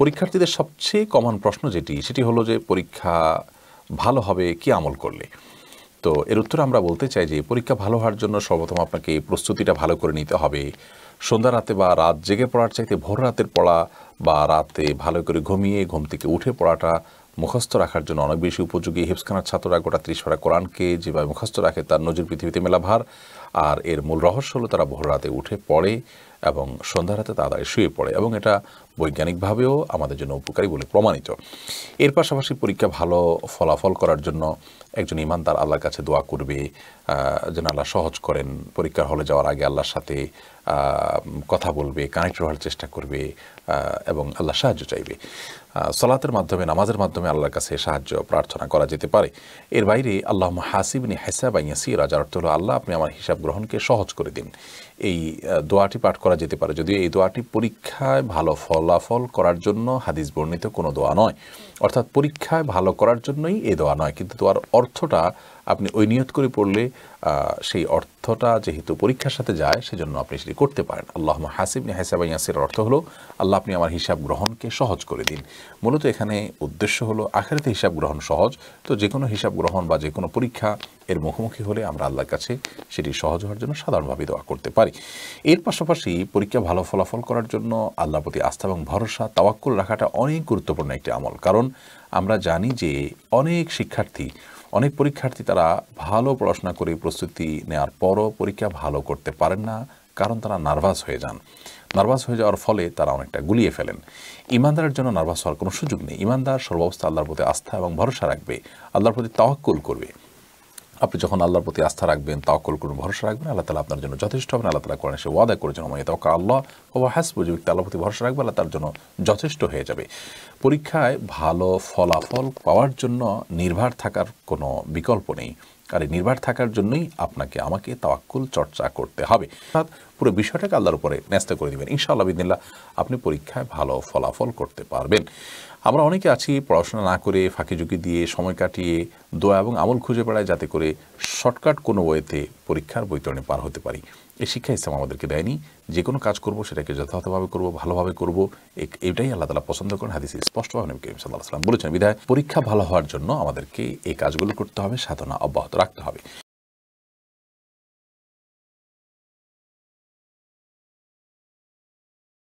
পরীক্ষার্থীদের সবচেয়ে কমন প্রশ্ন যেটি, সেটি হলো যে পরীক্ষা ভালো হবে কি আমল করলে? তো এর উত্তরে আমরা বলতে চাই যে পরীক্ষা ভালো হওয়ার জন্য সর্বপ্রথম আপনাকে প্রস্তুতিটা ভালো করে নিতে হবে। সন্ধ্যা রাতে বা রাত জেগে পড়ার চাইতে ভোর রাতের পড়া বা রাতে ভালো করে ঘুমিয়ে ঘুম থেকে উঠে পড়াটা মুখস্থ রাখার জন্য অনেক বেশি উপযোগী। হিফসখানার ছাত্ররা গোটা ত্রিশ পারা কোরআনকে যেভাবে মুখস্থ রাখে তার নজর পৃথিবীতে মেলা ভার আর এর মূল রহস্য হলো তারা ভোর রাতে উঠে পড়ে এবং সন্ধ্যা রাতে তাড়াতাড়ি শুয়ে পড়ে এবং এটা বৈজ্ঞানিকভাবেও আমাদের জন্য উপকারী বলে প্রমাণিত। এর পাশাপাশি পরীক্ষা ভালো ফলাফল করার জন্য একজন ইমানদার আল্লাহর কাছে দোয়া করবে যেন আল্লাহ সহজ করেন। পরীক্ষার হলে যাওয়ার আগে আল্লাহর সাথে কথা বলবে কানেক্ট হওয়ার চেষ্টা করবে এবং আল্লাহ সাহায্য চাইবে। সলাতের মাধ্যমে, নামাজের মাধ্যমে আল্লাহর কাছে সাহায্য, প্রার্থনা করা যেতে পারে। এর বাইরে আল্লাহ হাসিবনি হেসাব ইয়াসিরা, যার অর্থ হলো, আল্লাহ, আপনি আমার হিসাব গ্রহণকে সহজ করে দিন। এই দোয়াটি পাঠ করা যেতে পারে। যদিও এই দোয়াটি পরীক্ষায় ভালো ফলাফল করার জন্য হাদিস বর্ণিত কোনো দোয়া নয়। অর্থাৎ পরীক্ষায় ভালো করার জন্যই এ দোয়া নয়। কিন্তু দোয়ার অর্থটা আপনি ওই নিয়ত করে পড়লে সেই অর্থটা যেহেতু পরীক্ষার সাথে যায়, সেজন্য আপনি সেটি করতে পারেন। আল্লাহ হাসিবনি হাসাব ইয়াসির অর্থ হলো, আল্লাহ আপনি আমার হিসাব গ্রহণকে সহজ করে দিন। মূলত এখানে উদ্দেশ্য হলো, আখেরাতে হিসাব গ্রহণ সহজ। তো যে কোনো হিসাব গ্রহণ বা যে কোনো পরীক্ষা এর মুখোমুখি হলে আমরা আল্লাহর কাছে সেটি সহজ হওয়ার জন্য সাধারণভাবে দোয়া করতে পারি। এর পাশাপাশি পরীক্ষা ভালো ফলাফল করার জন্য আল্লাহর প্রতি আস্থা এবং ভরসা, তাওয়াক্কুল রাখাটা অনেক গুরুত্বপূর্ণ একটি আমল। কারণ আমরা জানি যে অনেক শিক্ষার্থী অনেক পরীক্ষার্থী তারা ভালো পড়াশোনা করে প্রস্তুতি নেওয়ার পরও পরীক্ষা ভালো করতে পারেন না, কারণ তারা নার্ভাস হয়ে যান। নার্ভাস হয়ে যাওয়ার ফলে তারা অনেকটা গুলিয়ে ফেলেন। ইমানদারের জন্য নার্ভাস হওয়ার কোনো সুযোগ নেই। ইমানদার সর্বাবস্থা আল্লাহর প্রতি আস্থা এবং ভরসা রাখবে। আল্লাহর প্রতি তাওয়াক্কুল করবে। আপনি যখন আল্লাহর প্রতি আস্থা রাখবেন, তাওয়াক্কুল করুন ভরসা রাখবেন, আল্লাহ তালা আপনার জন্য যথেষ্ট হবেন আল্লাহ তালা করেন সে ওয়াদা করেছেন আমায় তাওকা আল্লাহ ও হাসবু যে ব্যক্তি আল্লাহর প্রতি ভরসা রাখবে, আল্লাহ তার জন্য যথেষ্ট হয়ে যাবে। পরীক্ষায় ভালো ফলাফল পাওয়ার জন্য নির্ভার থাকার কোনো বিকল্প নেই। আর এই নির্ভর থাকার জন্যই আপনাকে, আমাকে তাওয়াক্কুল চর্চা করতে হবে। অর্থাৎ পুরো বিষয়টাকে আল্লাহর উপরে ন্যস্ত করে দিবেন। ইনশাআল্লাহ বিদিল্লাহ আপনি পরীক্ষায় ভালো ফলাফল করতে পারবেন। আমরা অনেকে আছি পড়াশোনা না করে, ফাঁকি ঝুঁকি দিয়ে সময় কাটিয়ে দোয়া এবং আমল খুঁজে বেড়ায় যাতে করে শর্টকাট কোনো ওয়েতে পরীক্ষার বৈতরণে পার হতে পারি। এই শিক্ষা ইসলাম আমাদেরকে দেয়নি। যে কোনো কাজ করব, সেটাকে যথাযথভাবে করব, ভালোভাবে করব। এটাই আল্লাহ তালা পছন্দ করেন। হাদিসে স্পষ্টভাবে নবী করিম সাল্লাহ সাল্লাম বলেছেন, বিধায় পরীক্ষা ভালো হওয়ার জন্য আমাদেরকে এই কাজগুলো করতে হবে, সাধনা অব্যাহত রাখতে হবে।